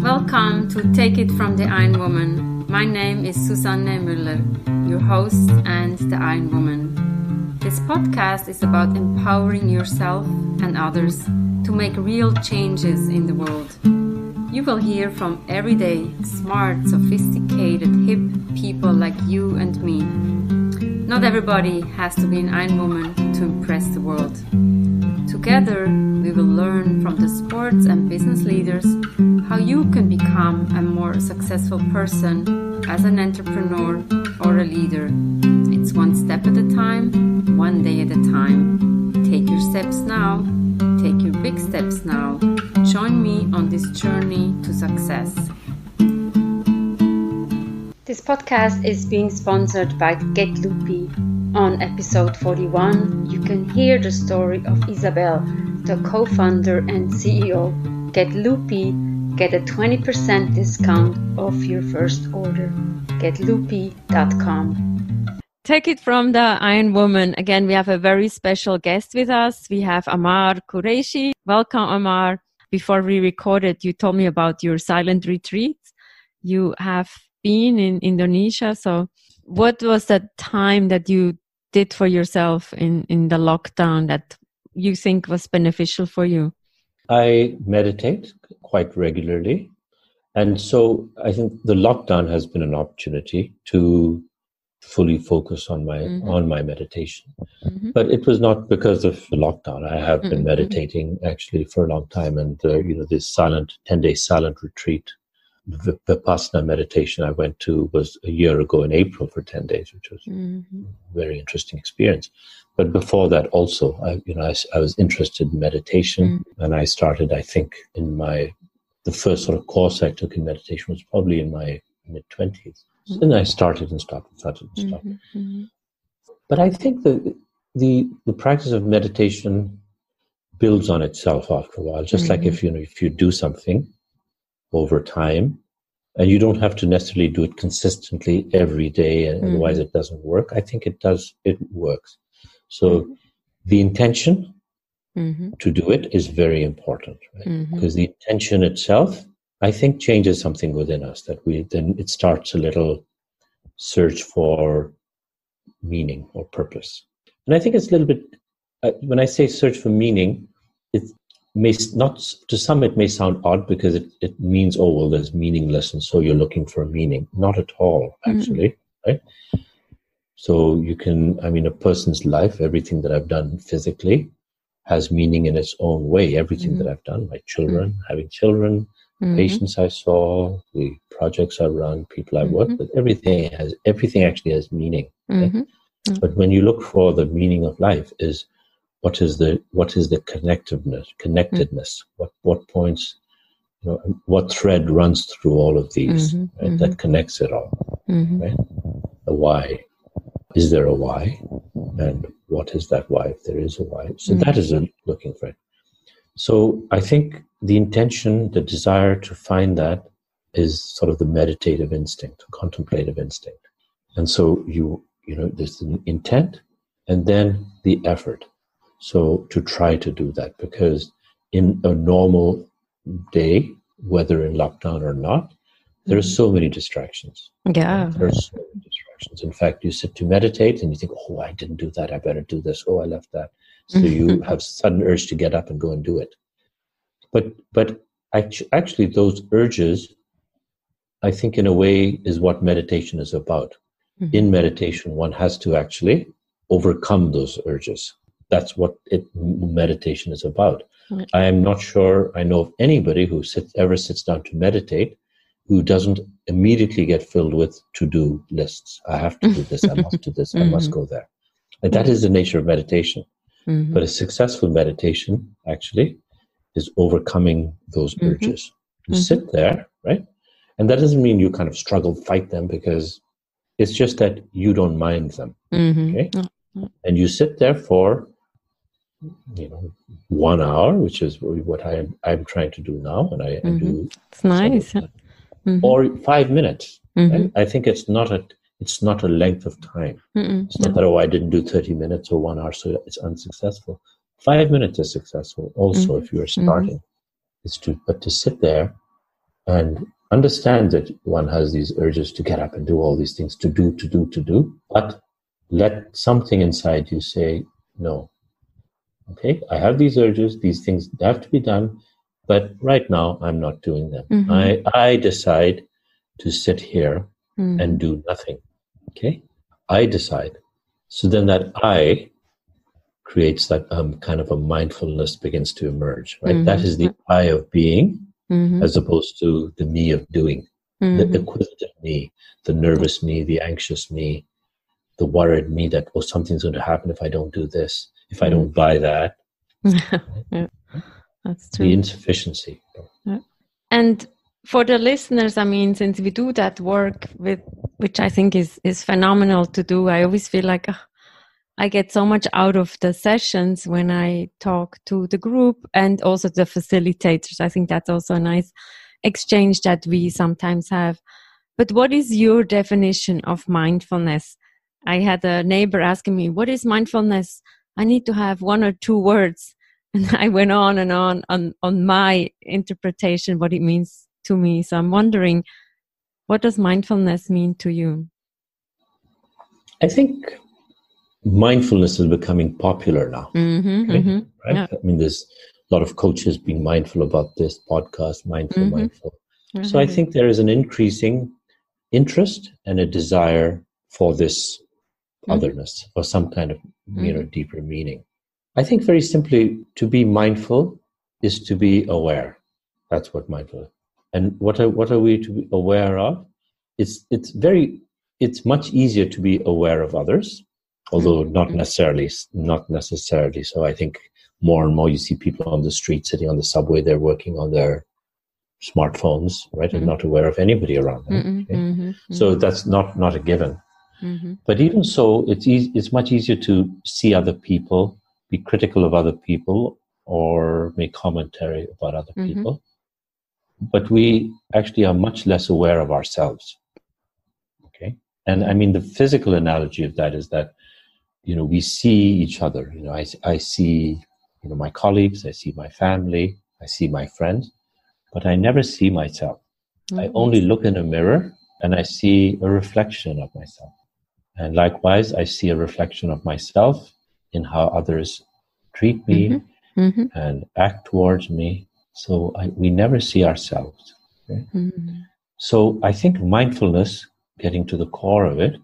Welcome to Take It from the Iron Woman. My name is Susanne Mueller, your host and the Iron Woman. This podcast is about empowering yourself and others to make real changes in the world. You will hear from everyday, smart, sophisticated, hip people like you and me. Not everybody has to be an Iron Woman to impress the world. Together, we will learn from the sports and business leaders how you can become a more successful person as an entrepreneur or a leader. It's one step at a time, one day at a time. Take your steps now, take your big steps now. Join me on this journey to success. This podcast is being sponsored by Get Loopy. On episode 41, you can hear the story of Isabel, the co founder and CEO. Get Loopy, get a 20% discount off your first order. GetLoopy.com. Take it from the Iron Woman. Again, we have a very special guest with us. We have Amar Kureishi. Welcome, Amar. Before we recorded, you told me about your silent retreat. You have been in Indonesia. So, what was that time that you did for yourself in, in the lockdown that you think was beneficial for you? I meditate quite regularly. And so I think the lockdown has been an opportunity to fully focus on my mm-hmm. on my meditation. Mm-hmm. But it was not because of the lockdown. I have been mm-hmm. meditating actually for a long time, and uh, you know this silent ten day silent retreat the Vipassana meditation I went to was a year ago in April for 10 days, which was mm-hmm. a very interesting experience. But before that, also, I, you know, I, I was interested in meditation, mm-hmm. and I started, I think, in my the first sort of course I took in meditation was probably in my mid 20s. Mm-hmm. Then I started and stopped, and started and stopped. Mm-hmm. Mm-hmm. But I think that the the practice of meditation builds on itself after a while. Just like if you know if you do something over time. And you don't have to necessarily do it consistently every day, and mm-hmm. otherwise it doesn't work. I think it does, it works. So mm-hmm. the intention mm-hmm. to do it is very important, right? Mm-hmm. Because the intention itself, I think, changes something within us that we then it starts a little search for meaning or purpose. And I think it's a little bit, uh, when I say search for meaning, it's may not to some it may sound odd because it, it means oh well there's meaningless and so you're looking for a meaning not at all mm-hmm. actually mm-hmm. right so you can i mean a person's life everything that i've done physically has meaning in its own way everything mm-hmm. that i've done my children mm-hmm. having children mm-hmm. patients i saw the projects i run people i work mm-hmm. with everything has everything actually has meaning right? but when you look for the meaning of life is what is the what is the connectiveness connectedness? Mm-hmm. what what points you know what thread runs through all of these mm-hmm, right, mm-hmm. that connects it all mm-hmm. right? The why. Is there a why? And what is that why if there is a why? So mm-hmm. that is a looking for it so i think the intention the desire to find that is sort of the meditative instinct contemplative instinct. And so you you know there's the intent and then the effort so to try to do that, because in a normal day, whether in lockdown or not, there are mm-hmm. so many distractions. Yeah. There are so many distractions. In fact, you sit to meditate and you think, oh, I didn't do that. I better do this. Oh, I left that. So you mm-hmm. have sudden urge to get up and go and do it. But, but actually, those urges, I think, in a way, is what meditation is about. Mm-hmm. In meditation, one has to actually overcome those urges that's what it, meditation is about. Right. I am not sure I know of anybody who sits, ever sits down to meditate who doesn't immediately get filled with to do lists. I have to do this, I must do this, mm-hmm. I must mm-hmm. go there. And that is the nature of meditation. Mm-hmm. But a successful meditation actually is overcoming those mm-hmm. urges. You mm-hmm. sit there, right? And that doesn't mean you kind of struggle, fight them, because it's just that you don't mind them. Mm-hmm. Okay? And you sit there for you know one hour which is what i am i'm trying to do now and i, mm-hmm. I do it's nice mm-hmm. or five minutes mm-hmm. i think it's not a it's not a length of time Mm-mm, it's not no. that oh i didn't do 30 minutes or one hour so it's unsuccessful five minutes is successful also mm-hmm. if you're mm-hmm. starting is to but to sit there and understand that one has these urges to get up and do all these things to do to do to do but let something inside you say no okay i have these urges these things have to be done but right now i'm not doing them mm-hmm. i i decide to sit here mm-hmm. and do nothing okay i decide so then that i creates that um, kind of a mindfulness begins to emerge right mm-hmm. that is the i of being mm-hmm. as opposed to the me of doing the mm-hmm. acquisitive me the nervous me the anxious me the worried me that oh something's going to happen if i don't do this if i don't buy that yeah, that's true the insufficiency yeah. and for the listeners i mean since we do that work with which i think is is phenomenal to do i always feel like oh, I get so much out of the sessions when I talk to the group and also the facilitators. I think that's also a nice exchange that we sometimes have. But what is your definition of mindfulness? I had a neighbor asking me, What is mindfulness? I need to have one or two words. And I went on and on on, on my interpretation, what it means to me. So I'm wondering, what does mindfulness mean to you? I think mindfulness is becoming popular now. Mm-hmm, okay? mm-hmm, right? Yeah. I mean, there's a lot of coaches being mindful about this podcast, mindful, mm-hmm. mindful. So I think there is an increasing interest and a desire for this mm-hmm. otherness or some kind of you know mm-hmm. deeper meaning. I think very simply to be mindful is to be aware. That's what mindful. And what are what are we to be aware of? It's it's very it's much easier to be aware of others although not mm-hmm. necessarily not necessarily so i think more and more you see people on the street sitting on the subway they're working on their smartphones right mm-hmm. and not aware of anybody around them mm-hmm, mm-hmm, so that's not not a given mm-hmm. but even so it's easy, it's much easier to see other people be critical of other people or make commentary about other people. But we actually are much less aware of ourselves. Okay? And i mean the physical analogy of that is that you know we see each other. You know i, I see you know my colleagues i see my family i see my friends but i never see myself. Mm-hmm. i only look in a mirror and i see a reflection of myself and likewise i see a reflection of myself in how others treat me mm-hmm. Mm-hmm. and act towards me so I, we never see ourselves okay? Mm-hmm. so i think mindfulness getting to the core of it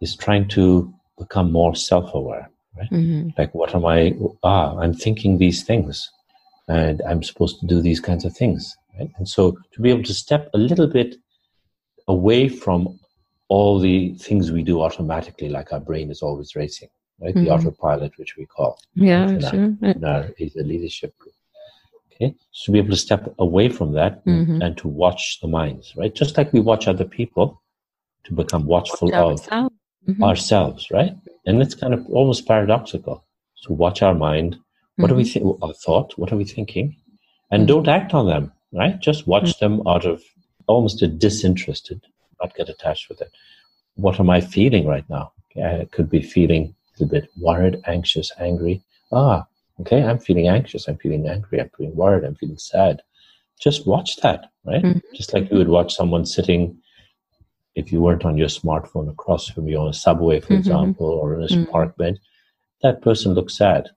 is trying to become more self-aware right mm-hmm. like what am i ah i'm thinking these things and i'm supposed to do these kinds of things right and so to be able to step a little bit away from all the things we do automatically like our brain is always racing right mm-hmm. the autopilot which we call yeah in sure our, in our leadership group okay so to be able to step away from that mm-hmm. and to watch the minds right just like we watch other people to become watchful of mm-hmm. ourselves, right? And it's kind of almost paradoxical. So watch our mind. What are we mm-hmm. think? Our thought. What are we thinking? And mm-hmm. don't act on them, right? Just watch mm-hmm. them out of almost a disinterested, not get attached with it. What am I feeling right now? I could be feeling a little bit worried, anxious, angry. Ah, okay, I'm feeling anxious. I'm feeling angry. I'm feeling worried. I'm feeling sad. Just watch that, right? Mm-hmm. Just like you would watch someone sitting if you weren't on your smartphone across from you on a subway, for mm-hmm. example, or in a mm-hmm. park bench, that person looks sad.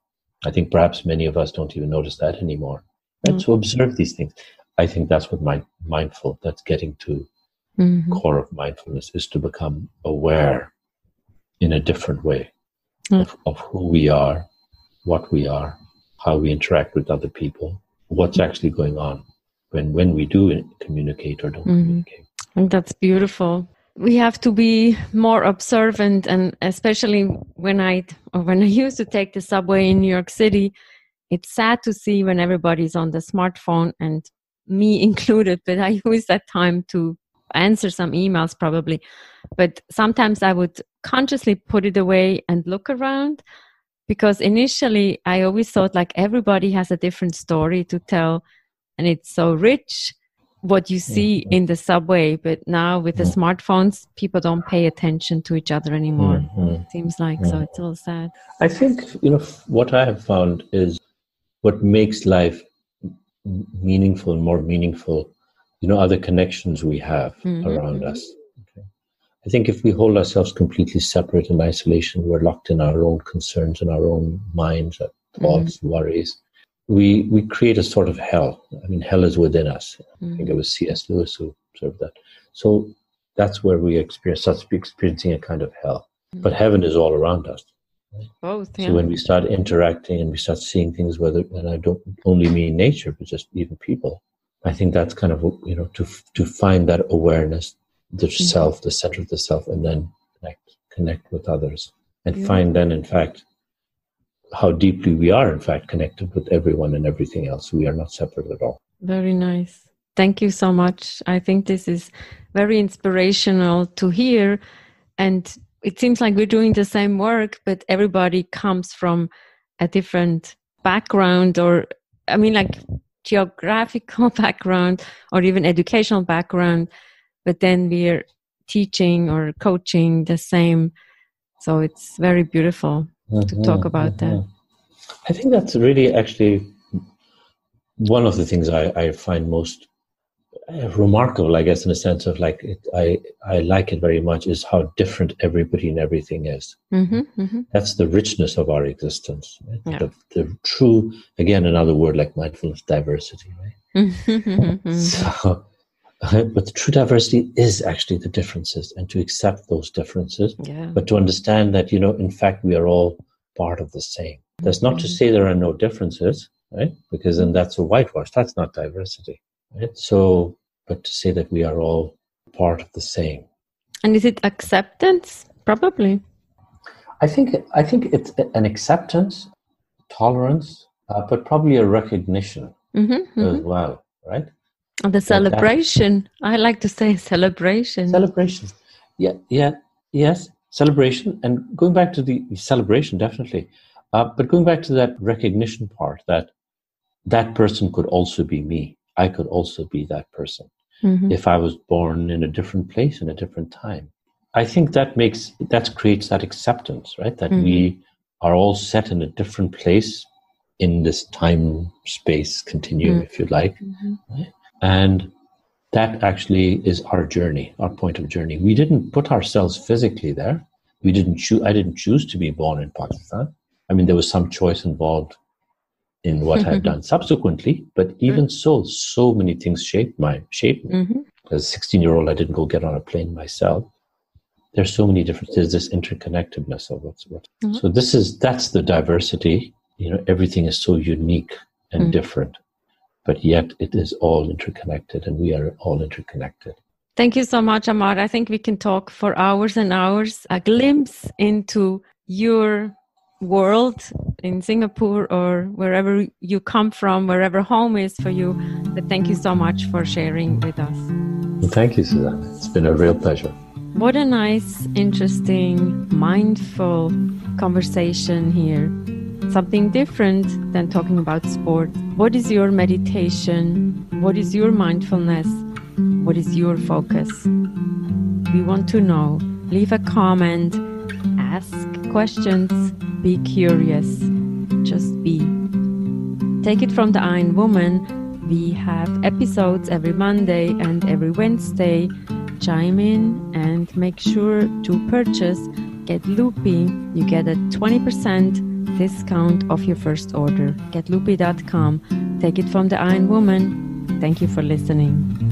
I think perhaps many of us don't even notice that anymore. Right? Mm-hmm. So observe these things. I think that's what mind, mindful, that's getting to mm-hmm. core of mindfulness is to become aware in a different way mm. of, of who we are, what we are, how we interact with other people, what's actually going on when, when we do communicate or don't mm-hmm. communicate that's beautiful. We have to be more observant, and especially when I or when I used to take the subway in New York City, it's sad to see when everybody's on the smartphone and me included. But I use that time to answer some emails probably. But sometimes I would consciously put it away and look around because initially I always thought like everybody has a different story to tell and it's so rich what you see mm-hmm. in the subway, but now with the mm-hmm. smartphones, people don't pay attention to each other anymore. Mm-hmm. Seems like so. It's all sad. I think you know what I have found is what makes life meaningful, more meaningful. You know, other connections we have mm-hmm. around us. Okay. I think if we hold ourselves completely separate in isolation, we're locked in our own concerns and our own minds, thoughts, mm-hmm. worries we we create a sort of hell. I mean, hell is within us. Mm-hmm. I think it was C.S. Lewis who observed that. So that's where we experience, such experiencing a kind of hell. Mm-hmm. But heaven is all around us. Both. Yeah. So when we start interacting and we start seeing things, whether and I don't only mean nature, but just even people, I think that's kind of you know to to find that awareness, the mm-hmm. self, the center of the self, and then connect connect with others, and yeah. find then in fact how deeply we are, in fact, connected with everyone and everything else. We are not separate at all. Very nice. Thank you so much. I think this is very inspirational to hear. And it seems like we're doing the same work, but everybody comes from a different background or, I mean, like geographical background or even educational background. But then we're teaching or coaching the same. So it's very beautiful mm-hmm, to talk about mm-hmm. that. I think that's really actually one of the things I, I find most remarkable, I guess, in a sense of like it, I I like it very much is how different everybody and everything is. Mm-hmm, mm-hmm. That's the richness of our existence. Right? Yeah. The, the, true, again, another word like mindfulness, diversity. Right? Mm-hmm, so, but the true diversity is actually the differences and to accept those differences yeah. but to understand that you know in fact we are all part of the same that's not mm-hmm. to say there are no differences right because then that's a whitewash that's not diversity right so but to say that we are all part of the same and is it acceptance probably i think i think it's an acceptance tolerance uh, but probably a recognition mm-hmm, mm-hmm. as well right And the celebration. I like to say celebration. Celebration. Yeah, yeah, yes, celebration. And going back to the celebration, definitely. Uh, but going back to that recognition part, that that person could also be me. I could also be that person mm-hmm. if I was born in a different place in a different time. I think that makes that creates that acceptance, right? That mm-hmm. we are all set in a different place in this time space continuum, mm-hmm. if you like. Mm-hmm. Right? And that actually is our journey, our point of journey. We didn't put ourselves physically there. We didn't choose, I didn't choose to be born in Pakistan. I mean, there was some choice involved in what I've done subsequently, but even mm. so, so many things shaped my, shape. me. Mm-hmm. As a 16 year old, I didn't go get on a plane myself. There's so many different, there's this interconnectedness of what's what. Mm-hmm. So this is, that's the diversity. You know, everything is so unique and mm-hmm. different but yet it is all interconnected and we are all interconnected. Thank you so much, Amar. I think we can talk for hours and hours. A glimpse into your world in Singapore or wherever you come from, wherever home is for you. But thank you so much for sharing with us. Well, thank you, Susanne. It's been a real pleasure. What a nice, interesting, mindful conversation here something different than talking about sport. What is your meditation? What is your mindfulness? What is your focus? We want to know. Leave a comment, ask questions, be curious, just be. Take it from the Iron Woman. We have episodes every Monday and every Wednesday. Chime in and make sure to purchase Get Loopy. You get a 20% discount off your first order. GetLoopy.com. Take it from the Iron Woman. Thank you for listening.